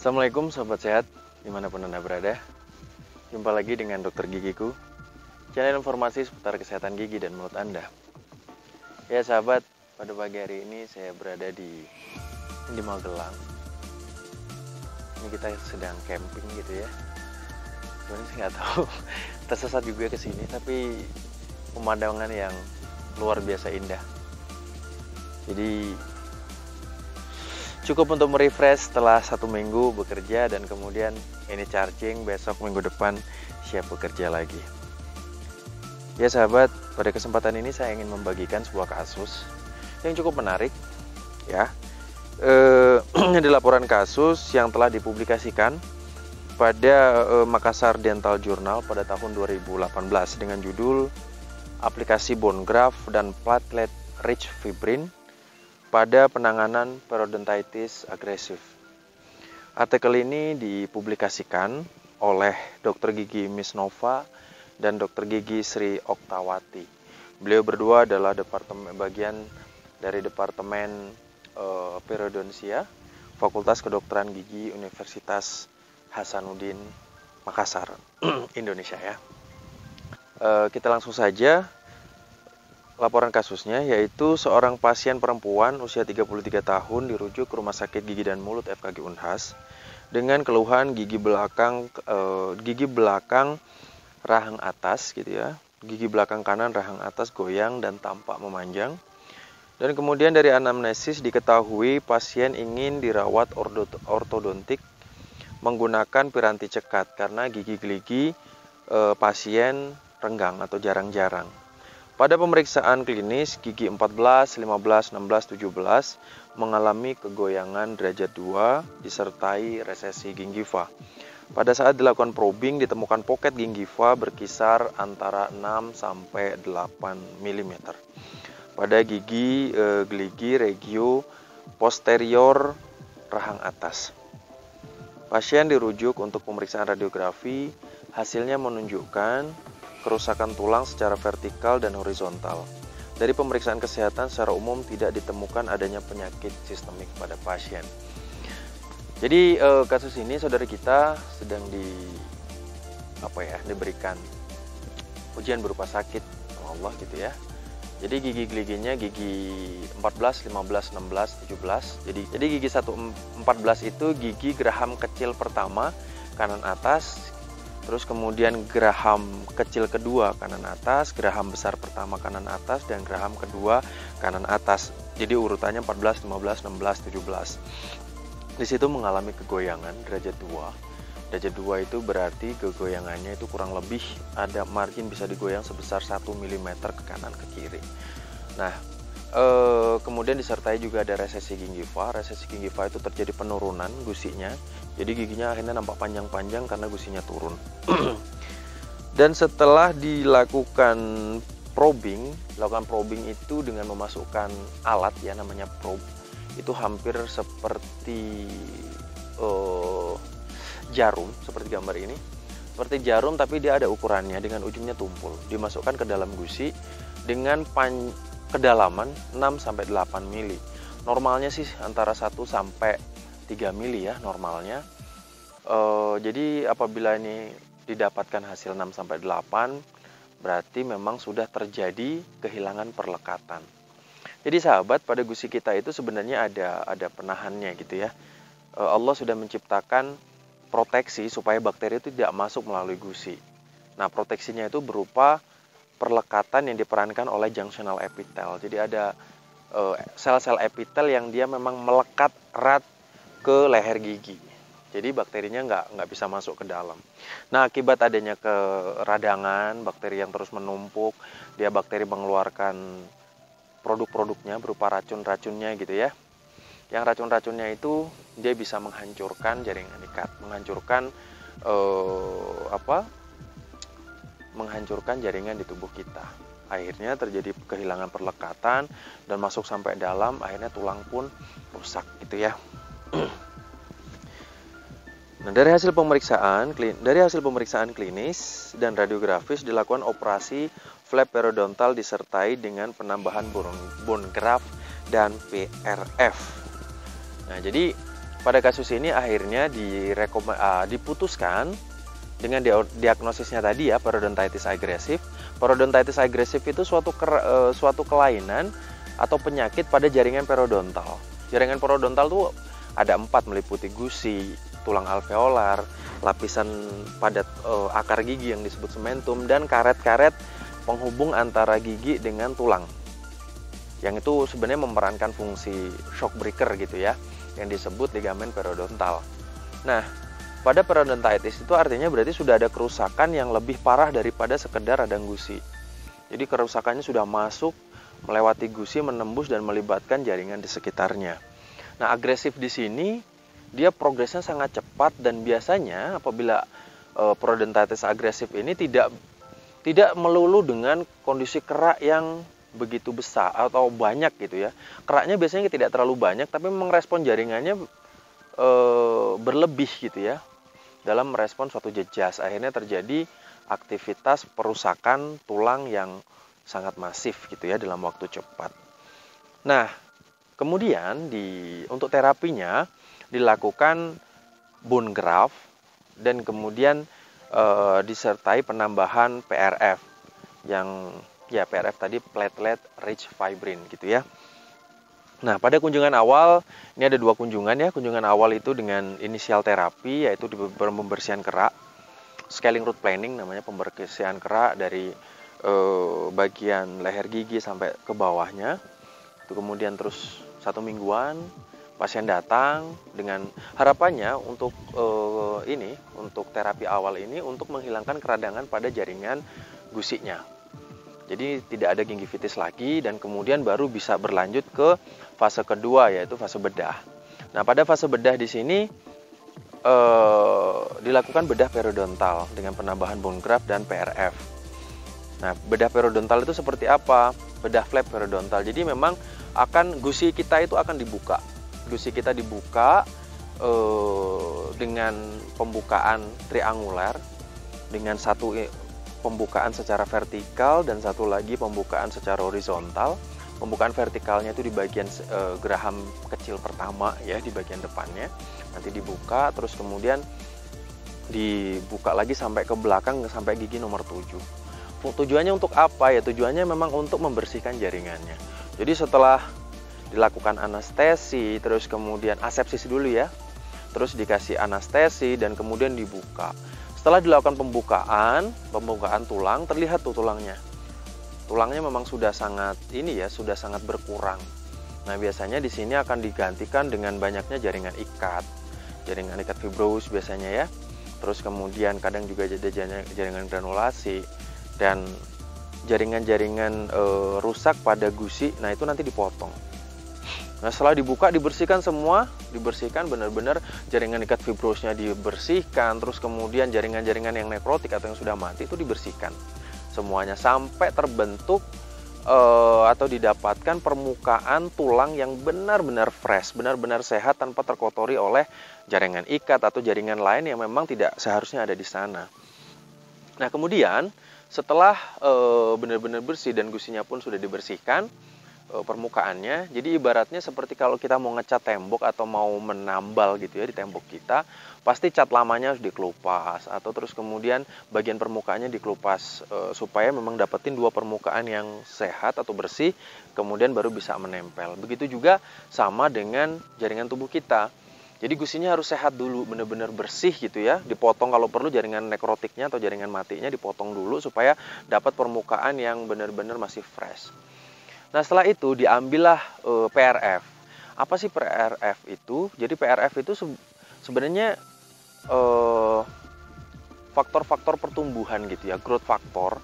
Assalamualaikum sobat sehat di mana pun anda berada. Jumpa lagi dengan dokter gigiku Channel informasi seputar kesehatan gigi dan mulut anda. Ya sahabat pada pagi hari ini saya berada di di Magelang. Ini kita sedang camping gitu ya. Sebenarnya saya nggak tahu tersesat juga ke sini tapi pemandangan yang luar biasa indah. Jadi cukup untuk merefresh setelah satu minggu bekerja dan kemudian ini charging besok minggu depan siap bekerja lagi. Ya sahabat pada kesempatan ini saya ingin membagikan sebuah kasus yang cukup menarik ya. Eh, di laporan kasus yang telah dipublikasikan pada eh, Makassar Dental Journal pada tahun 2018 dengan judul aplikasi bone graft dan platelet rich fibrin pada penanganan periodontitis agresif. Artikel ini dipublikasikan oleh Dr. Gigi Misnova dan Dr. Gigi Sri Oktawati. Beliau berdua adalah departemen bagian dari Departemen uh, Periodonsia, Fakultas Kedokteran Gigi Universitas Hasanuddin Makassar, Indonesia ya. Uh, kita langsung saja laporan kasusnya yaitu seorang pasien perempuan usia 33 tahun dirujuk ke Rumah Sakit Gigi dan Mulut FKG Unhas dengan keluhan gigi belakang e, gigi belakang rahang atas gitu ya. Gigi belakang kanan rahang atas goyang dan tampak memanjang. Dan kemudian dari anamnesis diketahui pasien ingin dirawat ortodontik menggunakan piranti cekat karena gigi geligi e, pasien renggang atau jarang-jarang. Pada pemeriksaan klinis, gigi 14, 15, 16, 17 mengalami kegoyangan derajat 2 disertai resesi gingiva. Pada saat dilakukan probing ditemukan pocket gingiva berkisar antara 6 sampai 8 mm. Pada gigi e, geligi regio posterior rahang atas. Pasien dirujuk untuk pemeriksaan radiografi, hasilnya menunjukkan kerusakan tulang secara vertikal dan horizontal. Dari pemeriksaan kesehatan secara umum tidak ditemukan adanya penyakit sistemik pada pasien. Jadi eh, kasus ini saudara kita sedang di apa ya diberikan ujian berupa sakit Allah gitu ya. Jadi gigi geliginya gigi 14, 15, 16, 17. Jadi jadi gigi 1 14 itu gigi geraham kecil pertama kanan atas, Terus kemudian geraham kecil kedua kanan atas, geraham besar pertama kanan atas, dan geraham kedua kanan atas. Jadi urutannya 14, 15, 16, 17. Di situ mengalami kegoyangan derajat 2. Derajat 2 itu berarti kegoyangannya itu kurang lebih ada margin bisa digoyang sebesar 1 mm ke kanan ke kiri. Nah, eh, kemudian disertai juga ada resesi gingiva. Resesi gingiva itu terjadi penurunan gusinya. Jadi giginya akhirnya nampak panjang-panjang karena gusinya turun. Dan setelah dilakukan probing lakukan probing itu dengan memasukkan alat ya namanya probe. Itu hampir seperti uh, jarum seperti gambar ini. Seperti jarum tapi dia ada ukurannya dengan ujungnya tumpul. Dimasukkan ke dalam gusi dengan pan kedalaman 6 sampai 8 mili normalnya sih antara 1 sampai 3 mili ya normalnya. Uh, jadi apabila ini didapatkan hasil 6 sampai 8 berarti memang sudah terjadi kehilangan perlekatan. Jadi sahabat pada gusi kita itu sebenarnya ada ada penahannya gitu ya. Uh, Allah sudah menciptakan proteksi supaya bakteri itu tidak masuk melalui gusi. Nah, proteksinya itu berupa perlekatan yang diperankan oleh junctional epitel. Jadi ada eh, sel-sel uh, epitel yang dia memang melekat erat ke leher gigi. Jadi bakterinya nggak nggak bisa masuk ke dalam. Nah akibat adanya keradangan, bakteri yang terus menumpuk, dia bakteri mengeluarkan produk-produknya berupa racun-racunnya gitu ya. Yang racun-racunnya itu dia bisa menghancurkan jaringan ikat, menghancurkan eh, apa? Menghancurkan jaringan di tubuh kita. Akhirnya terjadi kehilangan perlekatan dan masuk sampai dalam, akhirnya tulang pun rusak gitu ya. Nah, dari hasil pemeriksaan dari hasil pemeriksaan klinis dan radiografis dilakukan operasi flap periodontal disertai dengan penambahan bone, graft dan PRF. Nah, jadi pada kasus ini akhirnya direkom, uh, diputuskan dengan diagnosisnya tadi ya periodontitis agresif. Periodontitis agresif itu suatu ker, uh, suatu kelainan atau penyakit pada jaringan periodontal. Jaringan periodontal itu ada empat meliputi gusi, tulang alveolar, lapisan padat uh, akar gigi yang disebut sementum dan karet-karet penghubung antara gigi dengan tulang. Yang itu sebenarnya memerankan fungsi shock breaker gitu ya yang disebut ligamen periodontal. Nah, pada periodontitis itu artinya berarti sudah ada kerusakan yang lebih parah daripada sekedar radang gusi. Jadi kerusakannya sudah masuk melewati gusi, menembus dan melibatkan jaringan di sekitarnya. Nah, agresif di sini dia progresnya sangat cepat dan biasanya apabila e, periodontitis agresif ini tidak tidak melulu dengan kondisi kerak yang begitu besar atau banyak gitu ya. Keraknya biasanya tidak terlalu banyak tapi memang respon jaringannya e, berlebih gitu ya dalam merespon suatu jejas. Akhirnya terjadi aktivitas perusakan tulang yang sangat masif gitu ya dalam waktu cepat. Nah, kemudian di untuk terapinya dilakukan bone graft dan kemudian e, disertai penambahan PRF yang ya PRF tadi platelet rich fibrin gitu ya. Nah, pada kunjungan awal ini ada dua kunjungan ya. Kunjungan awal itu dengan inisial terapi yaitu di pembersihan kerak, scaling root planning namanya pembersihan kerak dari eh, bagian leher gigi sampai ke bawahnya. Itu kemudian terus satu mingguan pasien datang dengan harapannya untuk eh, ini untuk terapi awal ini untuk menghilangkan keradangan pada jaringan gusinya jadi tidak ada gingivitis lagi dan kemudian baru bisa berlanjut ke fase kedua yaitu fase bedah. Nah, pada fase bedah di sini eh, dilakukan bedah periodontal dengan penambahan bone graft dan PRF. Nah, bedah periodontal itu seperti apa? Bedah flap periodontal. Jadi memang akan gusi kita itu akan dibuka. Gusi kita dibuka eh, dengan pembukaan triangular dengan satu pembukaan secara vertikal dan satu lagi pembukaan secara horizontal. Pembukaan vertikalnya itu di bagian e, geraham kecil pertama ya di bagian depannya. Nanti dibuka terus kemudian dibuka lagi sampai ke belakang sampai gigi nomor 7. Tujuannya untuk apa ya? Tujuannya memang untuk membersihkan jaringannya. Jadi setelah dilakukan anestesi terus kemudian asepsis dulu ya. Terus dikasih anestesi dan kemudian dibuka setelah dilakukan pembukaan, pembukaan tulang, terlihat tuh tulangnya. Tulangnya memang sudah sangat ini ya, sudah sangat berkurang. Nah, biasanya di sini akan digantikan dengan banyaknya jaringan ikat. Jaringan ikat fibrous biasanya ya. Terus kemudian kadang juga ada jaringan granulasi dan jaringan-jaringan e, rusak pada gusi. Nah, itu nanti dipotong. Nah setelah dibuka dibersihkan semua, dibersihkan benar-benar jaringan ikat fibrosnya dibersihkan, terus kemudian jaringan-jaringan yang nekrotik atau yang sudah mati itu dibersihkan. Semuanya sampai terbentuk uh, atau didapatkan permukaan tulang yang benar-benar fresh, benar-benar sehat tanpa terkotori oleh jaringan ikat atau jaringan lain yang memang tidak seharusnya ada di sana. Nah kemudian setelah uh, benar-benar bersih dan gusinya pun sudah dibersihkan, Eh, permukaannya. Jadi ibaratnya seperti kalau kita mau ngecat tembok atau mau menambal gitu ya di tembok kita, pasti cat lamanya harus dikelupas atau terus kemudian bagian permukaannya dikelupas e, supaya memang dapetin dua permukaan yang sehat atau bersih, kemudian baru bisa menempel. Begitu juga sama dengan jaringan tubuh kita. Jadi gusinya harus sehat dulu, benar-benar bersih gitu ya. Dipotong kalau perlu jaringan nekrotiknya atau jaringan matinya dipotong dulu supaya dapat permukaan yang benar-benar masih fresh. Nah setelah itu diambillah e, eh, PRF. Apa sih PRF itu? Jadi PRF itu se sebenarnya eh, faktor-faktor pertumbuhan gitu ya, growth factor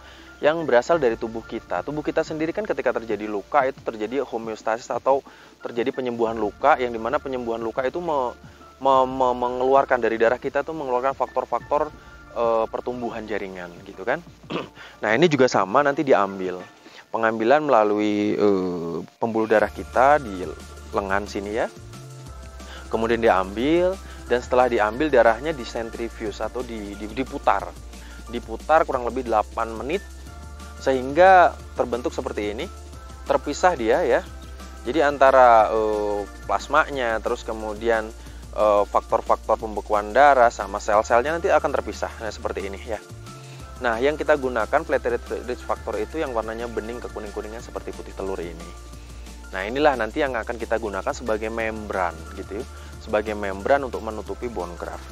yang berasal dari tubuh kita. Tubuh kita sendiri kan ketika terjadi luka itu terjadi homeostasis atau terjadi penyembuhan luka yang di mana penyembuhan luka itu me, me, me, mengeluarkan dari darah kita tuh mengeluarkan faktor-faktor e, pertumbuhan jaringan gitu kan. nah ini juga sama nanti diambil pengambilan melalui uh, pembuluh darah kita di lengan sini ya. Kemudian diambil dan setelah diambil darahnya disentrifuse atau diputar. Diputar kurang lebih 8 menit sehingga terbentuk seperti ini. Terpisah dia ya. Jadi antara uh, plasmanya terus kemudian eh, faktor-faktor pembekuan darah sama sel-selnya nanti akan terpisah. Nah, seperti ini ya. Nah, yang kita gunakan platelet rich factor itu yang warnanya bening ke kuning-kuningan seperti putih telur ini. Nah, inilah nanti yang akan kita gunakan sebagai membran gitu ya. Sebagai membran untuk menutupi bone graft.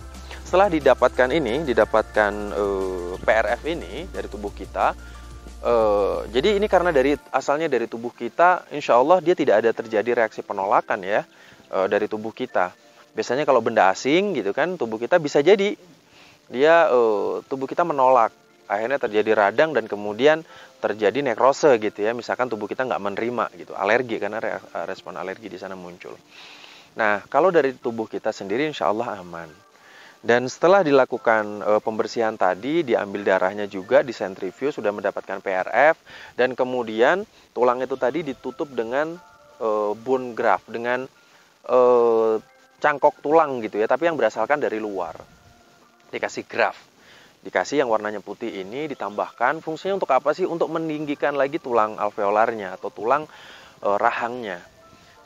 Setelah didapatkan ini, didapatkan uh, eh, PRF ini dari tubuh kita, Uh, jadi ini karena dari asalnya dari tubuh kita, insya Allah dia tidak ada terjadi reaksi penolakan ya uh, dari tubuh kita. Biasanya kalau benda asing gitu kan, tubuh kita bisa jadi dia uh, tubuh kita menolak, akhirnya terjadi radang dan kemudian terjadi nekrose gitu ya. Misalkan tubuh kita nggak menerima gitu, alergi karena respon alergi di sana muncul. Nah kalau dari tubuh kita sendiri insya Allah aman. Dan setelah dilakukan e, pembersihan tadi, diambil darahnya juga di sentrifuge sudah mendapatkan PRF dan kemudian tulang itu tadi ditutup dengan e, bone graft dengan e, cangkok tulang gitu ya, tapi yang berasalkan dari luar. Dikasih graft. Dikasih yang warnanya putih ini ditambahkan fungsinya untuk apa sih? Untuk meninggikan lagi tulang alveolarnya atau tulang e, rahangnya.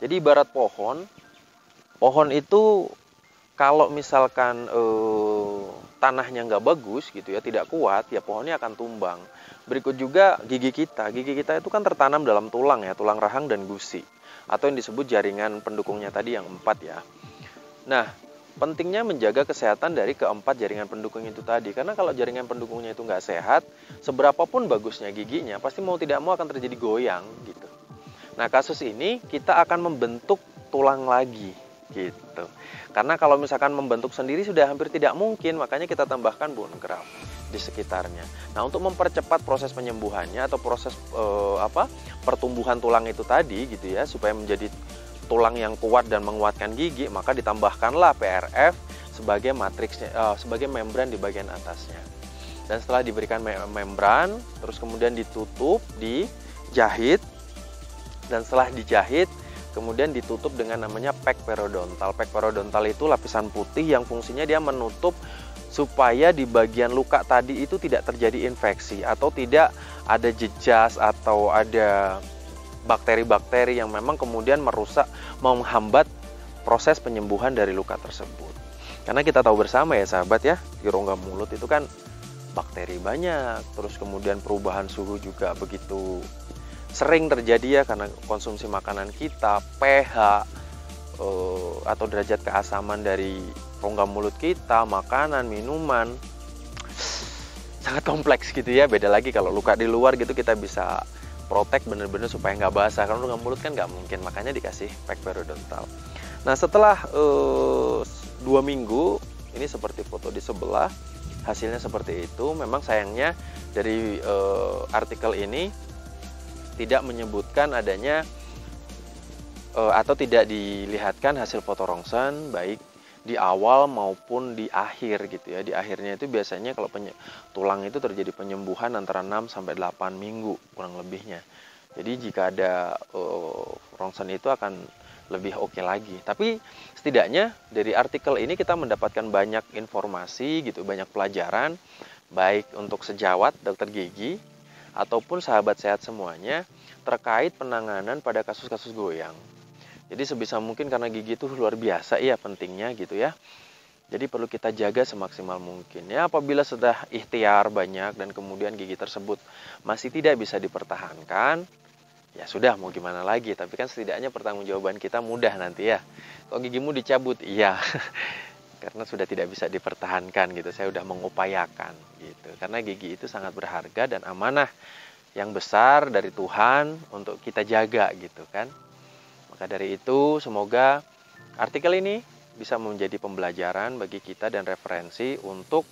Jadi ibarat pohon, pohon itu kalau misalkan eh, tanahnya nggak bagus gitu ya tidak kuat ya pohonnya akan tumbang berikut juga gigi kita gigi kita itu kan tertanam dalam tulang ya tulang rahang dan gusi atau yang disebut jaringan pendukungnya tadi yang empat ya nah pentingnya menjaga kesehatan dari keempat jaringan pendukung itu tadi karena kalau jaringan pendukungnya itu nggak sehat seberapapun bagusnya giginya pasti mau tidak mau akan terjadi goyang gitu nah kasus ini kita akan membentuk tulang lagi gitu. Karena kalau misalkan membentuk sendiri sudah hampir tidak mungkin, makanya kita tambahkan bone graft di sekitarnya. Nah, untuk mempercepat proses penyembuhannya atau proses eh, apa? pertumbuhan tulang itu tadi gitu ya, supaya menjadi tulang yang kuat dan menguatkan gigi, maka ditambahkanlah PRF sebagai matriksnya eh, sebagai membran di bagian atasnya. Dan setelah diberikan membran, terus kemudian ditutup, dijahit dan setelah dijahit kemudian ditutup dengan namanya pek periodontal. Pek periodontal itu lapisan putih yang fungsinya dia menutup supaya di bagian luka tadi itu tidak terjadi infeksi atau tidak ada jejas atau ada bakteri-bakteri yang memang kemudian merusak menghambat proses penyembuhan dari luka tersebut. Karena kita tahu bersama ya sahabat ya, di rongga mulut itu kan bakteri banyak, terus kemudian perubahan suhu juga begitu sering terjadi ya karena konsumsi makanan kita, pH uh, atau derajat keasaman dari rongga mulut kita, makanan, minuman sangat kompleks gitu ya. Beda lagi kalau luka di luar gitu kita bisa protek bener-bener supaya nggak basah karena rongga mulut kan nggak mungkin makanya dikasih pack periodontal. Nah setelah uh, dua minggu ini seperti foto di sebelah hasilnya seperti itu. Memang sayangnya dari uh, artikel ini tidak menyebutkan adanya uh, atau tidak dilihatkan hasil foto rongsen baik di awal maupun di akhir gitu ya. Di akhirnya itu biasanya kalau tulang itu terjadi penyembuhan antara 6 sampai 8 minggu kurang lebihnya. Jadi jika ada uh, rongsen itu akan lebih oke okay lagi. Tapi setidaknya dari artikel ini kita mendapatkan banyak informasi gitu, banyak pelajaran baik untuk sejawat dokter gigi ataupun sahabat sehat semuanya terkait penanganan pada kasus-kasus goyang. Jadi sebisa mungkin karena gigi itu luar biasa ya pentingnya gitu ya. Jadi perlu kita jaga semaksimal mungkin. Ya apabila sudah ikhtiar banyak dan kemudian gigi tersebut masih tidak bisa dipertahankan, ya sudah mau gimana lagi. Tapi kan setidaknya pertanggungjawaban kita mudah nanti ya. Kok gigimu dicabut? Iya. karena sudah tidak bisa dipertahankan gitu. Saya sudah mengupayakan gitu. Karena gigi itu sangat berharga dan amanah yang besar dari Tuhan untuk kita jaga gitu kan. Maka dari itu semoga artikel ini bisa menjadi pembelajaran bagi kita dan referensi untuk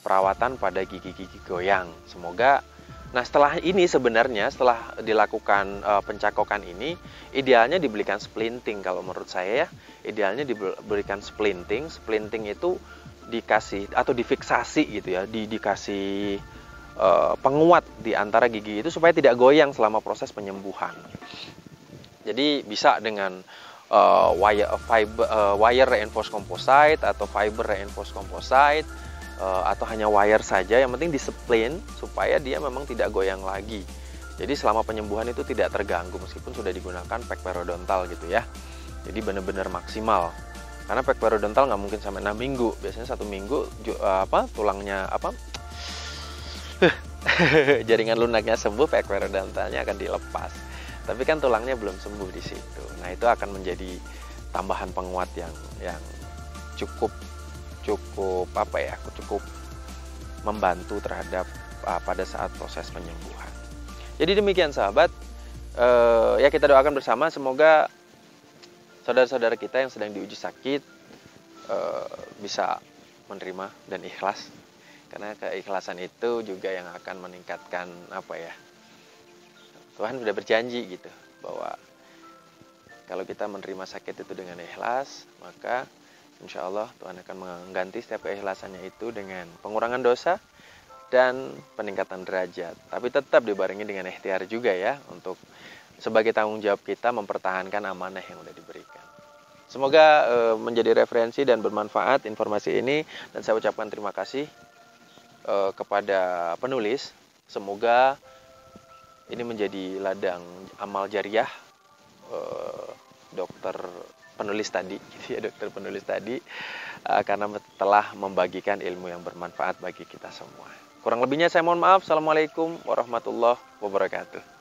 perawatan pada gigi-gigi goyang. Semoga Nah, setelah ini sebenarnya setelah dilakukan e, pencakokan ini, idealnya diberikan splinting kalau menurut saya ya. Idealnya diberikan splinting. Splinting itu dikasih atau difiksasi gitu ya, di dikasih uh, penguat di antara gigi itu supaya tidak goyang selama proses penyembuhan. Jadi bisa dengan uh, wire fiber uh, wire reinforced composite atau fiber reinforced composite uh, atau hanya wire saja yang penting disiplin supaya dia memang tidak goyang lagi. Jadi selama penyembuhan itu tidak terganggu meskipun sudah digunakan pack periodontal gitu ya. Jadi benar-benar maksimal karena pek periodontal nggak mungkin sampai enam minggu biasanya satu minggu apa tulangnya apa jaringan lunaknya sembuh pek periodontalnya akan dilepas tapi kan tulangnya belum sembuh di situ. Nah itu akan menjadi tambahan penguat yang yang cukup cukup apa ya cukup membantu terhadap uh, pada saat proses penyembuhan. Jadi demikian sahabat. Uh, ya kita doakan bersama. Semoga saudara-saudara kita yang sedang diuji sakit uh, bisa menerima dan ikhlas. Karena keikhlasan itu juga yang akan meningkatkan apa ya Tuhan sudah berjanji gitu bahwa kalau kita menerima sakit itu dengan ikhlas maka insya Allah Tuhan akan mengganti setiap keikhlasannya itu dengan pengurangan dosa dan peningkatan derajat tapi tetap dibarengi dengan ikhtiar juga ya untuk sebagai tanggung jawab kita mempertahankan amanah yang sudah diberikan. Semoga e, menjadi referensi dan bermanfaat informasi ini dan saya ucapkan terima kasih e, kepada penulis. Semoga ini menjadi ladang amal jariah e, dokter penulis tadi, gitu ya dokter penulis tadi, e, karena telah membagikan ilmu yang bermanfaat bagi kita semua. Kurang lebihnya saya mohon maaf. Assalamualaikum warahmatullahi wabarakatuh.